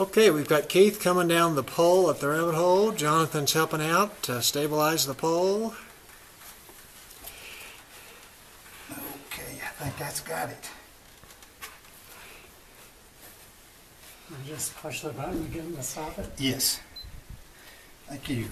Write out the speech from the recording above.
Okay, we've got Keith coming down the pole at the rabbit hole. Jonathan's helping out to stabilize the pole. Okay, I think that's got it. I just push the button to again to stop it. Yes. Thank you.